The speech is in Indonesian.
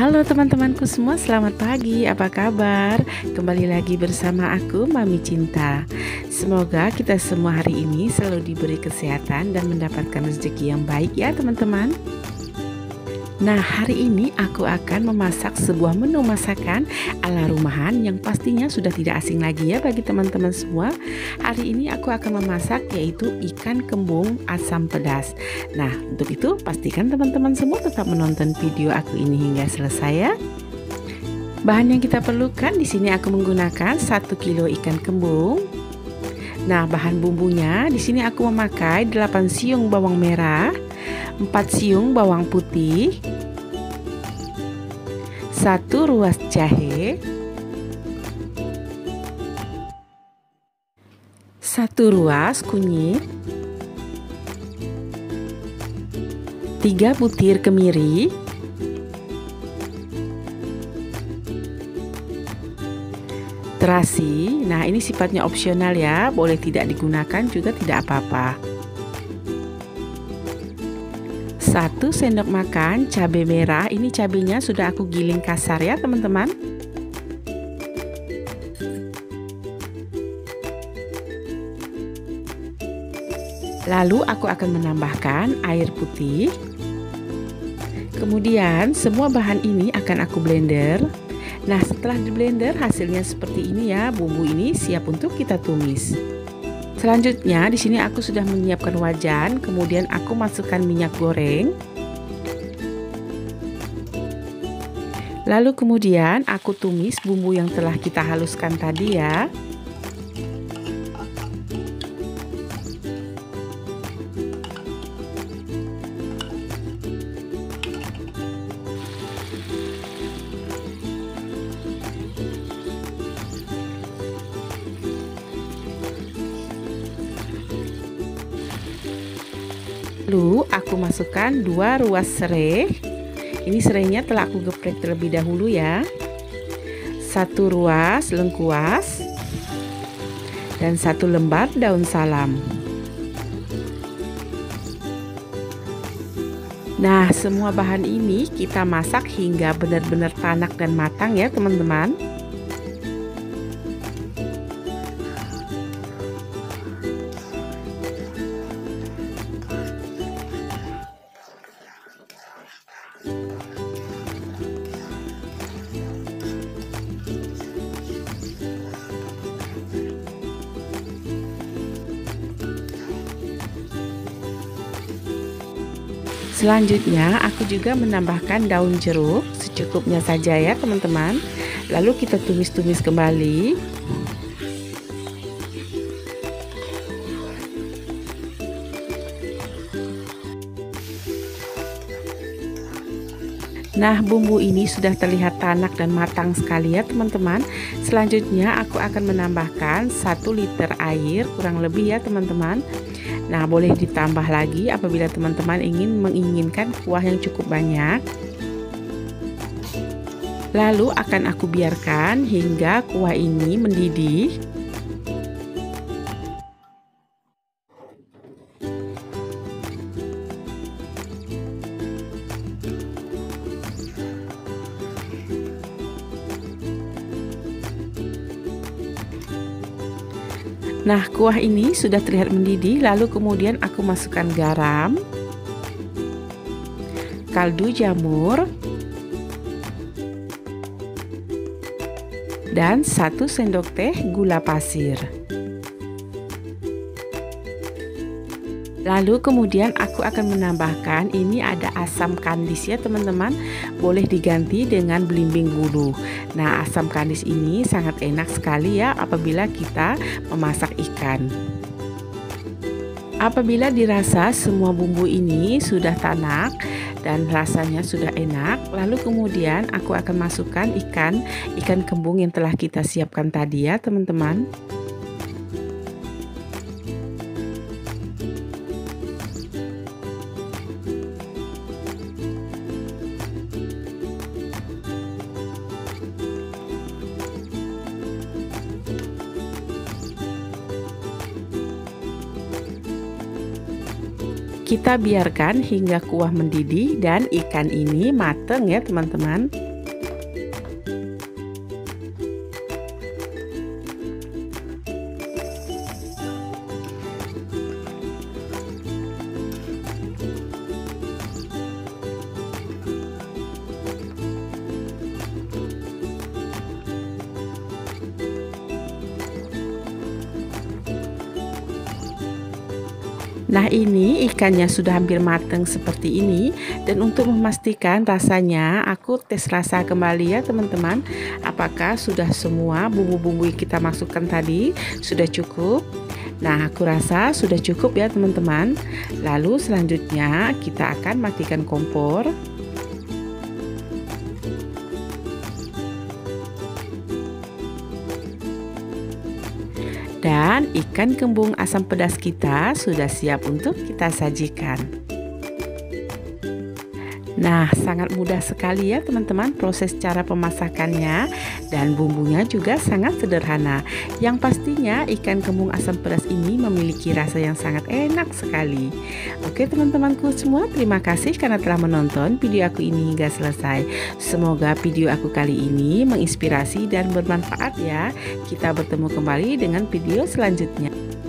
Halo teman-temanku semua, selamat pagi. Apa kabar? Kembali lagi bersama aku, Mami Cinta. Semoga kita semua hari ini selalu diberi kesehatan dan mendapatkan rezeki yang baik ya, teman-teman. Nah, hari ini aku akan memasak sebuah menu masakan ala rumahan yang pastinya sudah tidak asing lagi ya bagi teman-teman semua. Hari ini aku akan memasak yaitu ikan kembung asam pedas. Nah, untuk itu pastikan teman-teman semua tetap menonton video aku ini hingga selesai ya. Bahan yang kita perlukan di sini aku menggunakan 1 kilo ikan kembung. Nah, bahan bumbunya di sini aku memakai 8 siung bawang merah, 4 siung bawang putih, 1 ruas jahe, 1 ruas kunyit, 3 butir kemiri, terasi. Nah, ini sifatnya opsional ya, boleh tidak digunakan juga tidak apa-apa. 1 sendok makan cabai merah. Ini cabenya sudah aku giling kasar ya teman-teman. Lalu aku akan menambahkan air putih. Kemudian semua bahan ini akan aku blender. Nah setelah di blender hasilnya seperti ini ya. Bumbu ini siap untuk kita tumis Selanjutnya di sini aku sudah menyiapkan wajan, kemudian aku masukkan minyak goreng. Lalu kemudian aku tumis bumbu yang telah kita haluskan tadi ya. Lalu aku masukkan dua ruas serai. Ini serainya telah aku geprek terlebih dahulu ya. Satu ruas lengkuas dan satu lembar daun salam. Nah, semua bahan ini kita masak hingga benar-benar tanak dan matang ya, teman-teman. Selanjutnya aku juga menambahkan daun jeruk secukupnya saja ya teman-teman. Lalu kita tumis-tumis kembali Nah bumbu ini sudah terlihat tanak dan matang sekali ya teman-teman Selanjutnya aku akan menambahkan 1 liter air kurang lebih ya teman-teman Nah, boleh ditambah lagi apabila teman-teman ingin menginginkan kuah yang cukup banyak. Lalu akan aku biarkan hingga kuah ini mendidih. Nah, kuah ini sudah terlihat mendidih, lalu kemudian aku masukkan garam, kaldu jamur, dan satu sendok teh gula pasir. Lalu kemudian aku akan menambahkan ini ada asam kandis ya teman-teman. Boleh diganti dengan belimbing bulu. Nah asam kandis ini sangat enak sekali ya apabila kita memasak ikan. Apabila dirasa semua bumbu ini sudah tanak dan rasanya sudah enak Lalu kemudian aku akan masukkan ikan Ikan kembung yang telah kita siapkan tadi ya teman-teman Kita biarkan hingga kuah mendidih dan ikan ini mateng ya teman-teman. Nah ini ikannya sudah hampir matang seperti ini. Dan untuk memastikan rasanya aku tes rasa kembali ya teman-teman. Apakah sudah semua bumbu-bumbu yang kita masukkan tadi sudah cukup? Nah aku rasa sudah cukup ya teman-teman. Lalu selanjutnya kita akan matikan kompor Dan ikan kembung asam pedas kita sudah siap untuk kita sajikan. Nah, sangat mudah sekali ya teman-teman proses cara pemasakannya dan bumbunya juga sangat sederhana. Yang pastinya ikan kembung asam pedas ini memiliki rasa yang sangat enak sekali. Oke teman-temanku semua, terima kasih karena telah menonton video aku ini hingga selesai. Semoga video aku kali ini menginspirasi dan bermanfaat ya. Kita bertemu kembali dengan video selanjutnya.